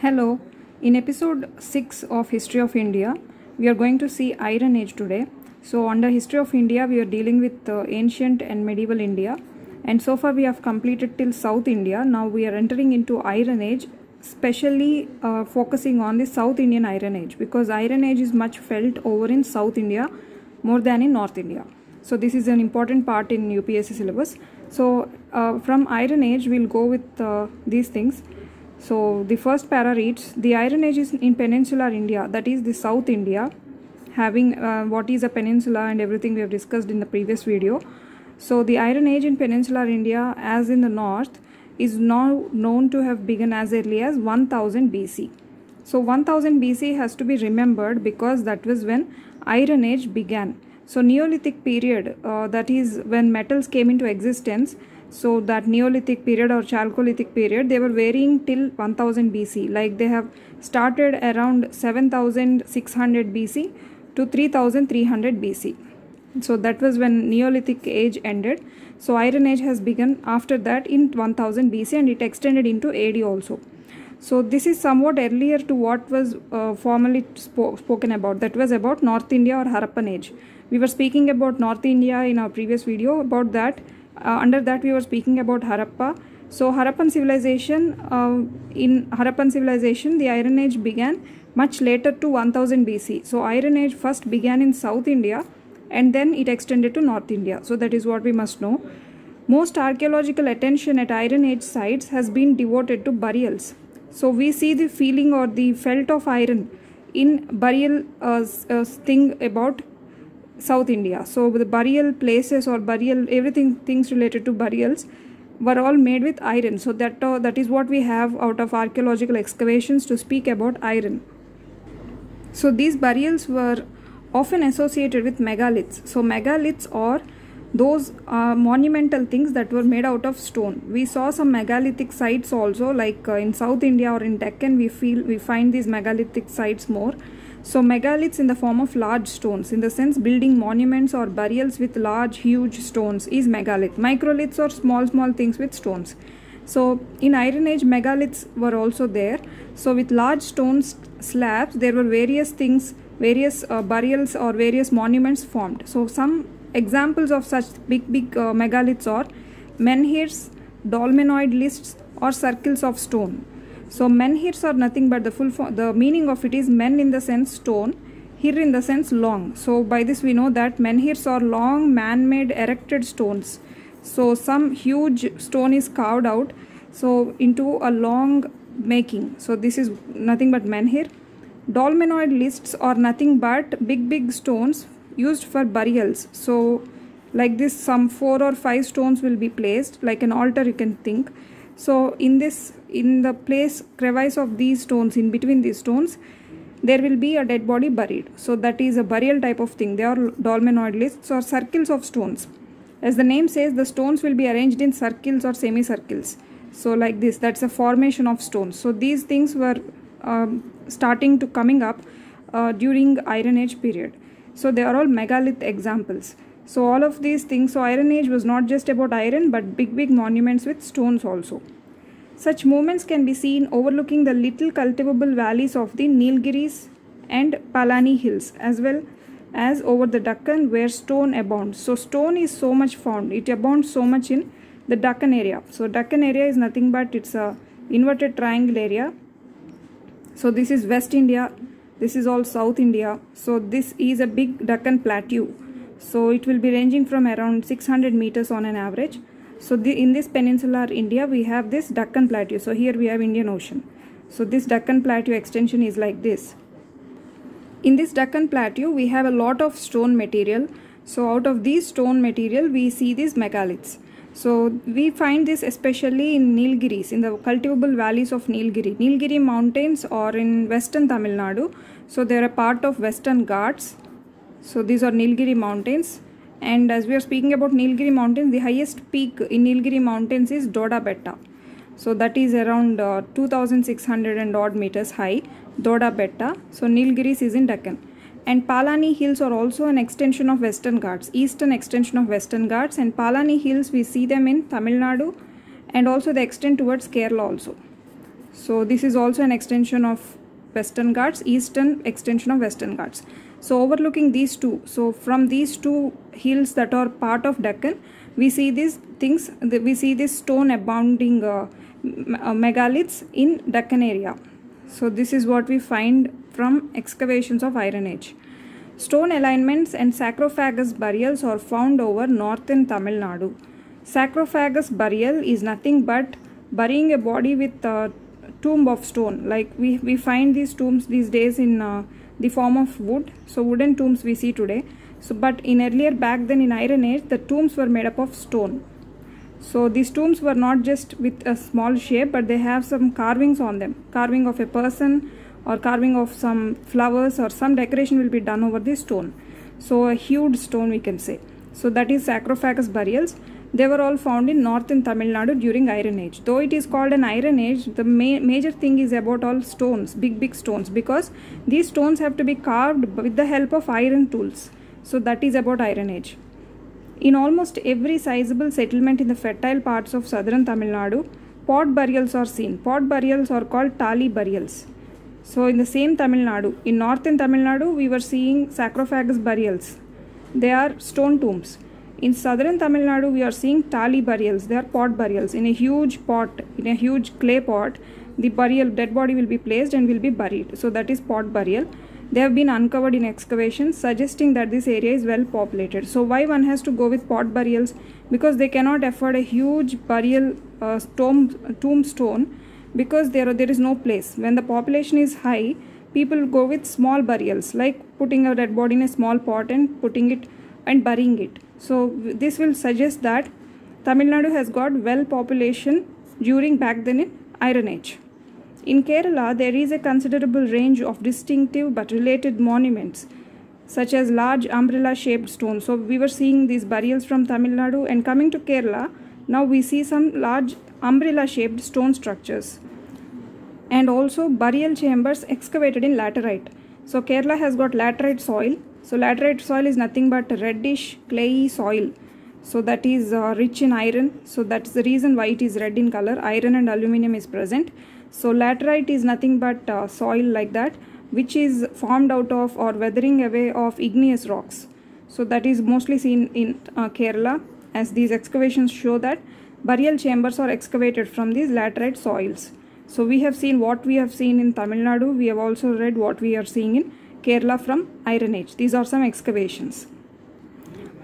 Hello, in episode 6 of History of India, we are going to see Iron Age today. So, under History of India, we are dealing with uh, ancient and medieval India, and so far we have completed till South India. Now we are entering into Iron Age, specially uh, focusing on the South Indian Iron Age because Iron Age is much felt over in South India more than in North India. So, this is an important part in UPSC syllabus. So, uh, from Iron Age, we'll go with uh, these things. So the first para reads the Iron Age is in peninsular India, that is the South India, having uh, what is a peninsula and everything we have discussed in the previous video. So the Iron Age in peninsular India, as in the north, is now known to have begun as early as 1000 BC. So 1000 BC has to be remembered because that was when Iron Age began. So Neolithic period, uh, that is when metals came into existence, so that neolithic period or chalcolithic period they were varying till 1000 bc like they have started around 7600 bc to 3300 bc so that was when neolithic age ended. So iron age has begun after that in 1000 bc and it extended into ad also. So this is somewhat earlier to what was uh, formally spo- spoken about. That was about north india or harappan age. We were speaking about north india in our previous video about that under that we were speaking about harappa. So harappan civilization uh, in harappan civilization the iron age began much later to 1000 bc so iron age first began in south india and then it extended to north india. So that is what we must know. Most archaeological attention at iron age sites has been devoted to burials. So we see the feeling or the felt of iron in burial uh, uh, thing about South India. So the burial places or burial everything things related to burials were all made with iron. So that uh, that is what we have out of archaeological excavations to speak about iron. So these burials were often associated with megaliths. So megaliths are those uh, monumental things that were made out of stone. We saw some megalithic sites also, like uh, in South India or in Deccan. We feel we find these megalithic sites more. So megaliths in the form of large stones, in the sense building monuments or burials with large, huge stones is megalith. Microliths are small, small things with stones. So in Iron Age, megaliths were also there. So with large stone slabs, there were various things, various uh, burials or various monuments formed. So some examples of such big, big uh, megaliths are menhirs, dolmenoid cists, or circles of stone. So menhirs are nothing but the full form, the meaning of it is men in the sense stone, here in the sense long. So by this we know that menhirs are long man-made erected stones. So some huge stone is carved out so into a long making. So this is nothing but menhir. Dolmenoid cists are nothing but big big stones used for burials. So like this some four or five stones will be placed like an altar you can think so in this in the place crevice of these stones in between these stones there will be a dead body buried. So that is a burial type of thing. They are dolmenoid cists or circles of stones. As the name says the stones will be arranged in circles or semicircles. So like this that's a formation of stones. So these things were um, starting to coming up uh, during iron age period. So they are all megalith examples so all of these things, so Iron Age was not just about iron but big big monuments with stones also. Such movements can be seen overlooking the little cultivable valleys of the Nilgiris and Palani hills as well as over the Deccan where stone abounds. So stone is so much found. It abounds so much in the Deccan area. So Deccan area is nothing but it's a inverted triangle area. So this is West India. This is all South India. So this is a big Deccan plateau so it will be ranging from around 600 meters on an average. So the, in this peninsular india we have this deccan plateau. So here we have indian ocean. So this deccan plateau extension is like this. In this deccan plateau we have a lot of stone material. So out of these stone material we see these megaliths. So we find this especially in Nilgiris, in the cultivable valleys of Nilgiri. Nilgiri mountains are in western Tamil Nadu. So they are a part of western Ghats so these are Nilgiri mountains and as we are speaking about Nilgiri mountains the highest peak in Nilgiri mountains is Doddabetta. So that is around uh, 2600 and odd meters high Doddabetta. So Nilgiris is in Deccan. And Palani Hills are also an extension of Western Ghats, eastern extension of Western Ghats and Palani Hills we see them in Tamil Nadu and also they extend towards Kerala also. So this is also an extension of Western Ghats, eastern extension of Western Ghats. So overlooking these two, so from these two hills that are part of Deccan, we see these things, we see this stone abounding uh, uh, megaliths in Deccan area. So this is what we find from excavations of Iron Age. Stone alignments and sarcophagus burials are found over northern Tamil Nadu. Sarcophagus burial is nothing but burying a body with a tomb of stone. Like we, we find these tombs these days in uh, the form of wood. So wooden tombs we see today. So but in earlier back then in Iron Age the tombs were made up of stone. So these tombs were not just with a small shape but they have some carvings on them. Carving of a person or carving of some flowers or some decoration will be done over the stone. So a huge stone we can say. So that is sarcophagus burials. They were all found in northern Tamil Nadu during Iron Age. Though it is called an Iron Age, the ma major thing is about all stones, big big stones because these stones have to be carved with the help of iron tools. So that is about Iron Age. In almost every sizable settlement in the fertile parts of southern Tamil Nadu, pot burials are seen. Pot burials are called tali burials. So in the same Tamil Nadu, in northern Tamil Nadu, we were seeing sarcophagus burials. They are stone tombs. In southern Tamil Nadu, we are seeing tali burials. They are pot burials. In a huge pot, in a huge clay pot, the burial dead body will be placed and will be buried. So that is pot burial. They have been uncovered in excavations, suggesting that this area is well populated. So why one has to go with pot burials? Because they cannot afford a huge burial uh, tomb, tombstone because there, there is no place. When the population is high, people go with small burials like putting a dead body in a small pot and putting it and burying it. So this will suggest that Tamil Nadu has got well population during back then in Iron Age. In Kerala, there is a considerable range of distinctive but related monuments, such as large umbrella shaped stones. So, we were seeing these burials from Tamil Nadu, and coming to Kerala, now we see some large umbrella shaped stone structures and also burial chambers excavated in laterite. So Kerala has got laterite soil. So laterite soil is nothing but reddish clayey soil. So that is uh, rich in iron. So that's the reason why it is red in color. Iron and aluminium is present. So laterite is nothing but uh, soil like that which is formed out of or weathering away of igneous rocks. So that is mostly seen in uh, Kerala as these excavations show that burial chambers are excavated from these laterite soils. So we have seen what we have seen in Tamil Nadu. We have also read what we are seeing in Kerala from Iron Age. These are some excavations.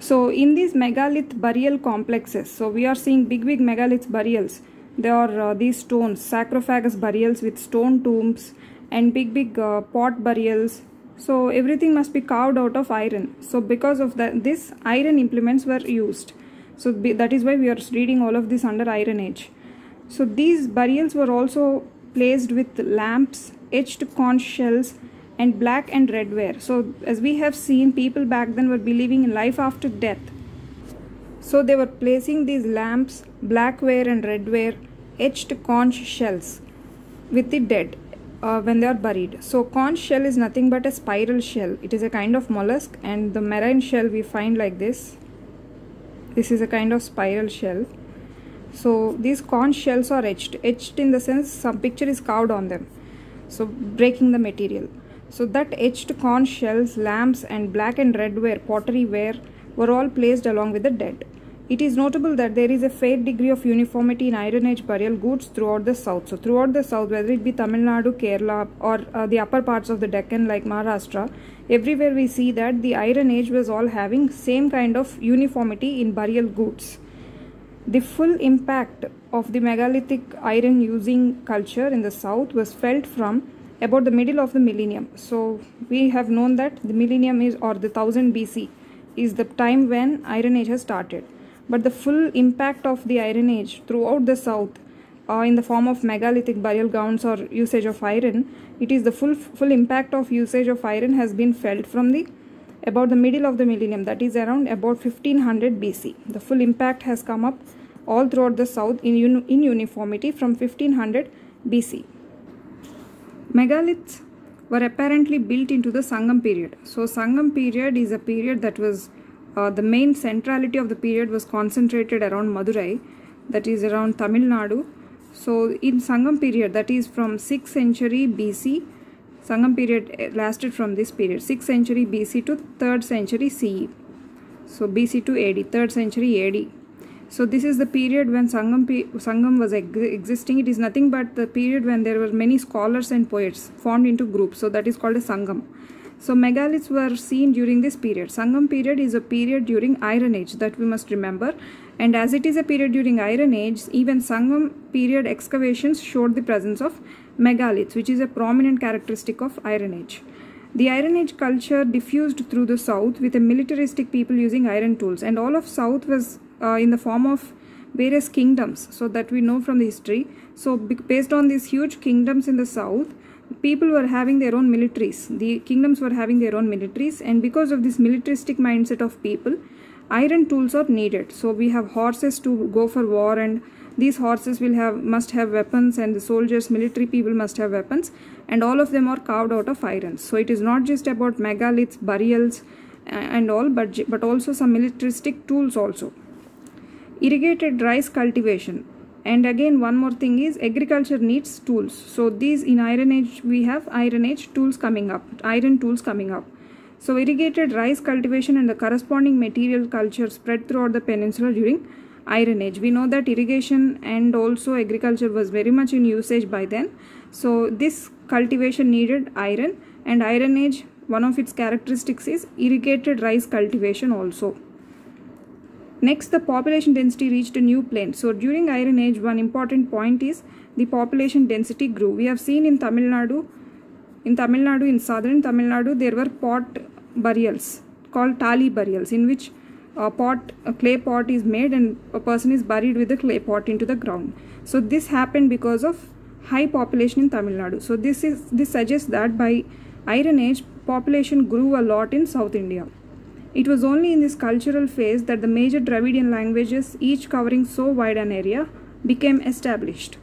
So in these megalith burial complexes, so we are seeing big big megalith burials. There are uh, these stones, sarcophagus burials with stone tombs and big big uh, pot burials. So everything must be carved out of iron. So because of that, this iron implements were used. So that is why we are reading all of this under Iron Age. So these burials were also placed with lamps, etched conch shells and black and red ware. So as we have seen people back then were believing in life after death. So they were placing these lamps, black ware and red ware, etched conch shells with the dead uh, when they are buried. So conch shell is nothing but a spiral shell. It is a kind of mollusk and the marine shell we find like this. This is a kind of spiral shell. So these conch shells are etched. Etched in the sense some picture is carved on them. So breaking the material. So that etched conch shells, lamps and black and red ware, pottery ware were all placed along with the dead. It is notable that there is a fair degree of uniformity in Iron Age burial goods throughout the south. So throughout the south, whether it be Tamil Nadu, Kerala or uh, the upper parts of the Deccan like Maharashtra, everywhere we see that the Iron Age was all having same kind of uniformity in burial goods. The full impact of the megalithic iron using culture in the south was felt from about the middle of the millennium. So we have known that the millennium is or the 1000 BC is the time when Iron Age has started. But the full impact of the Iron Age throughout the south uh, in the form of megalithic burial grounds or usage of iron, it is the full full impact of usage of iron has been felt from the about the middle of the millennium that is around about 1500 BC. The full impact has come up all throughout the south in, in uniformity from 1500 BC. Megaliths were apparently built into the Sangam period. So Sangam period is a period that was uh, the main centrality of the period was concentrated around Madurai that is around Tamil Nadu. So in Sangam period, that is from 6th century BC, Sangam period eh, lasted from this period, 6th century BC to 3rd century CE. So BC to AD, 3rd century AD. So this is the period when Sangam, Sangam was ex existing. It is nothing but the period when there were many scholars and poets formed into groups. So that is called a Sangam. So megaliths were seen during this period. Sangam period is a period during Iron Age that we must remember. And as it is a period during Iron Age, even Sangam period excavations showed the presence of megaliths, which is a prominent characteristic of Iron Age. The Iron Age culture diffused through the south with a militaristic people using iron tools, and all of south was uh, in the form of various kingdoms, so that we know from the history. So, based on these huge kingdoms in the south, people were having their own militaries. The kingdoms were having their own militaries, and because of this militaristic mindset of people, iron tools are needed. So, we have horses to go for war and these horses will have must have weapons and the soldiers military people must have weapons and all of them are carved out of iron so it is not just about megaliths burials and all but but also some militaristic tools also irrigated rice cultivation. And again one more thing is agriculture needs tools. So these in iron age we have iron age tools coming up iron tools coming up. So irrigated rice cultivation and the corresponding material culture spread throughout the peninsula during iron age. We know that irrigation and also agriculture was very much in usage by then. So this cultivation needed iron. And iron age one of its characteristics is irrigated rice cultivation also Next, the population density reached a new plane. So during Iron Age, one important point is the population density grew. We have seen in Tamil Nadu, in Tamil Nadu, in southern Tamil Nadu, there were pot burials called tali burials in which a pot, a clay pot is made and a person is buried with the clay pot into the ground. So this happened because of high population in Tamil Nadu. So this is this suggests that by Iron Age, population grew a lot in South India. It was only in this cultural phase that the major Dravidian languages, each covering so wide an area, became established.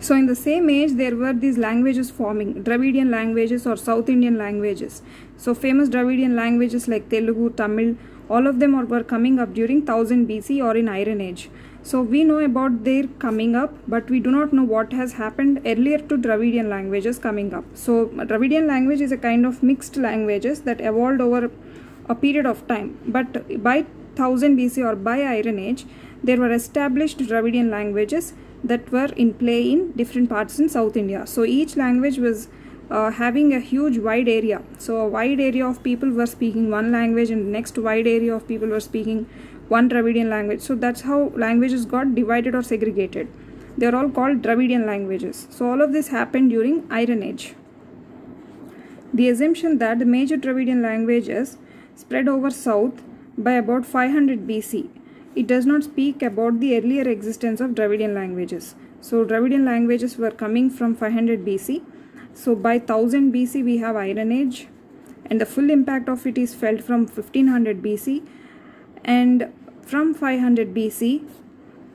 So in the same age, there were these languages forming, Dravidian languages or South Indian languages. So famous Dravidian languages like Telugu, Tamil, all of them were coming up during 1000 BC or in Iron Age. So we know about their coming up, but we do not know what has happened earlier to Dravidian languages coming up. So Dravidian language is a kind of mixed languages that evolved over a period of time. But by 1000 BC or by Iron Age, there were established Dravidian languages that were in play in different parts in South India. So each language was uh, having a huge wide area. So a wide area of people were speaking one language and next wide area of people were speaking one Dravidian language. So that's how languages got divided or segregated. They are all called Dravidian languages. So all of this happened during Iron Age. The assumption that the major Dravidian languages spread over south by about 500 BC. It does not speak about the earlier existence of Dravidian languages. So Dravidian languages were coming from 500 BC. So by 1000 BC we have Iron Age and the full impact of it is felt from 1500 BC and from 500 BC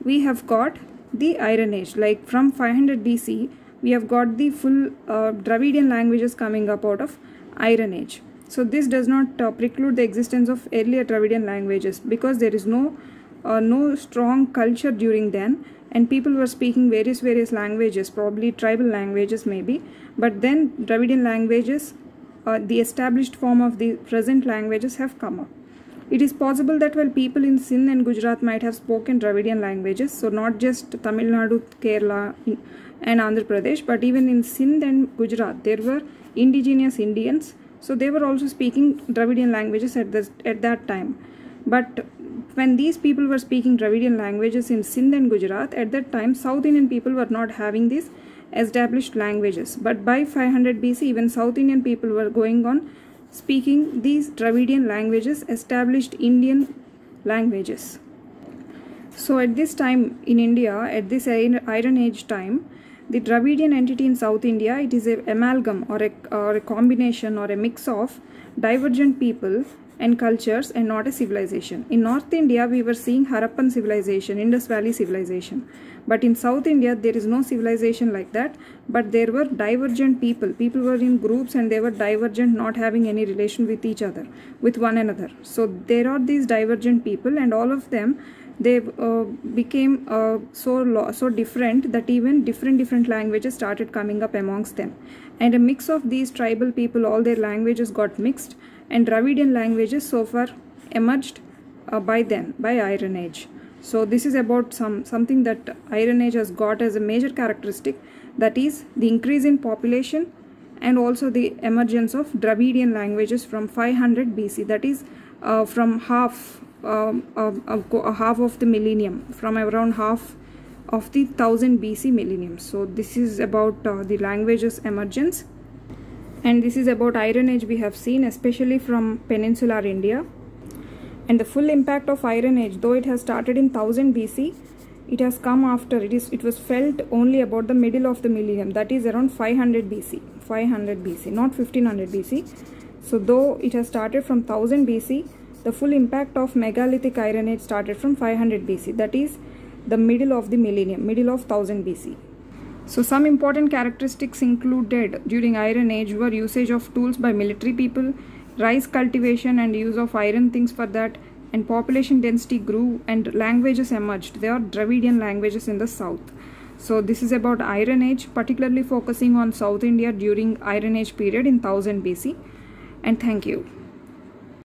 we have got the Iron Age like from 500 BC we have got the full uh, Dravidian languages coming up out of Iron Age. So this does not uh, preclude the existence of earlier Dravidian languages because there is no uh, no strong culture during then and people were speaking various various languages probably tribal languages maybe but then Dravidian languages uh, the established form of the present languages have come up. It is possible that while people in Sindh and Gujarat might have spoken Dravidian languages, so not just Tamil Nadu, Kerala and Andhra Pradesh, but even in Sindh and Gujarat, there were indigenous Indians so they were also speaking Dravidian languages at, this, at that time. But when these people were speaking Dravidian languages in Sindh and Gujarat, at that time South Indian people were not having these established languages. But by 500 BC, even South Indian people were going on speaking these Dravidian languages, established Indian languages. So at this time in India, at this Iron Age time, the Dravidian entity in South India, it is a amalgam or a, or a combination or a mix of divergent people and cultures and not a civilization. In North India, we were seeing Harappan civilization, Indus Valley civilization. But in South India, there is no civilization like that. But there were divergent people. People were in groups and they were divergent, not having any relation with each other, with one another. So there are these divergent people and all of them they uh, became uh, so so different that even different different languages started coming up amongst them. And a mix of these tribal people all their languages got mixed and dravidian languages so far emerged uh, by them by iron age. So this is about some something that iron age has got as a major characteristic that is the increase in population and also the emergence of dravidian languages from 500 bc that is uh, from half um, half of the millennium from around half of the 1000 BC millennium. So this is about uh, the languages emergence. And this is about Iron Age we have seen especially from peninsular India. And the full impact of Iron Age though it has started in 1000 BC it has come after it is it was felt only about the middle of the millennium that is around 500 BC 500 BC not 1500 BC so though it has started from 1000 BC the full impact of megalithic iron age started from 500 BC that is the middle of the millennium middle of 1000 BC so some important characteristics included during iron age were usage of tools by military people rice cultivation and use of iron things for that and population density grew and languages emerged. They are dravidian languages in the south. So this is about iron age particularly focusing on south india during iron age period in 1000 bc and thank you